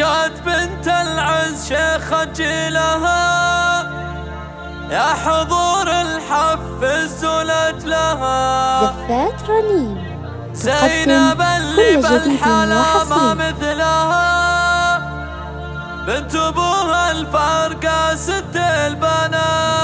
جات بنت العز شيخة جيلها. يا حضور الحف الزلت لها. زفات رنين. زينب اللي بالحلا ما مثلها. بنت أبوها الفارقة ست البنات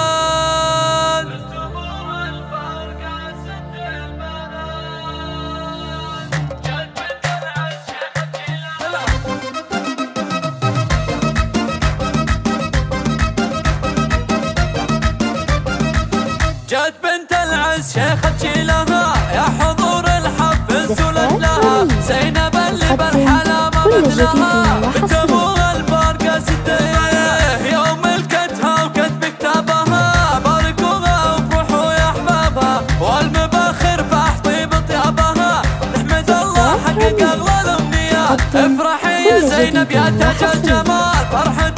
جت بنت العز شيخة شيلها يا حضور الحفز ولد لها زينب اللي بالحلا ما مثلها بنت ابوها الفارقة ستة يوم ملكتها وكتب كتابها باركوها وافرحوا يا أحبابها. والمباخر فاح طيب طيابها. نحمد الله حقق اغلى الامنيات افرحي يا زينب يا تاج الجمال. فرحتك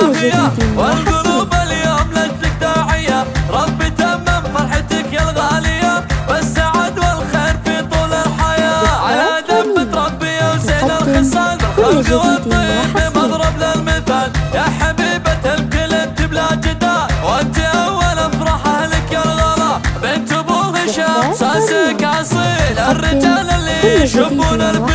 زاوية والقلوب اليوم لجلك داعية ربي تمم فرحتك يا الغالية. بالسعد والخير في طول الحياة. على دبة ربي وزين الخصال. بالخلق والطيب بمضرب للمثال يا حبيبة الكل انت بلا جدال. وانت أول افرح أهلك يا الغلا. بنت أبو هشام ساسك أصيل. الرجال اللي يشبون الفتيل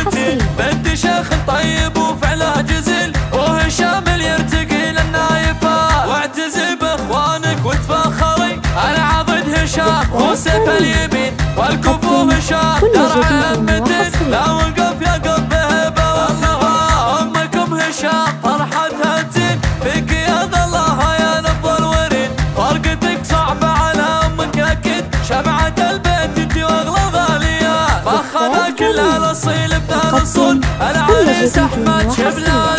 هشام هو سيف اليمين والكفو هشام درع امتين لا وقف يا قلب هبة والنغى أمكم هشام فرحتها تزين فيك يا الله يا نبض الورين. فرقتك صعبة على أمك أكيد شمعة البيت انت واغلى غاليات فخذا كل الاصيل بدار الصول العريس أحمد شبلة.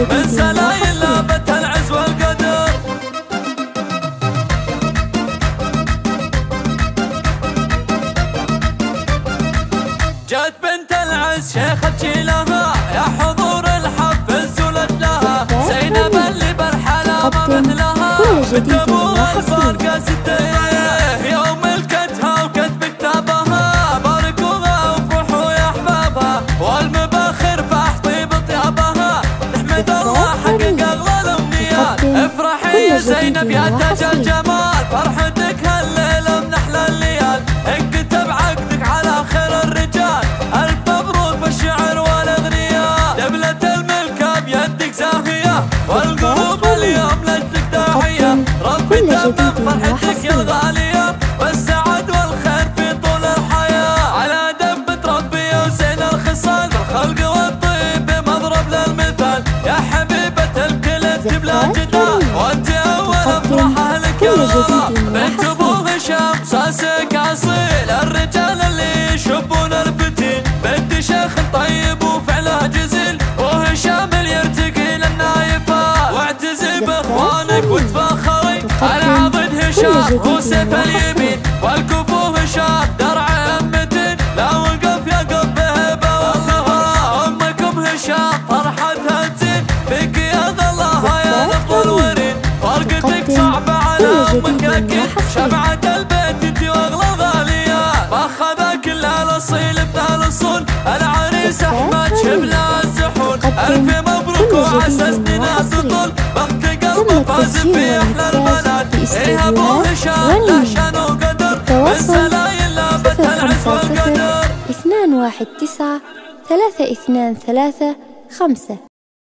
من سلايل لابت العز والقدر جت بنت العز شيخة شيلها يا حضور غلا بنت ابو هشام ساسك اصيل الرجال اللي يشبون الفتيل بنت شيخ طيب وفعله جزيل. وهشام اللي يرتقي للنايفات واعتزي باخوانك وتفخري أنا عضد هشام هو سيف اليمين والكفو هشام درع شمعة البيت انت واغلى غاليات ماخذ كل الاصيل بدال الصون. العريس أحمد شبله الزحول الف مبروك وعسى سنينه تطول. بخت قلبه فاز في أحلى البنات. إيه أبو هشام له شأن وقدر. من سلايل لابت العز والقدر. اثنان واحد تسعة ثلاثة اثنان ثلاثة خمسة.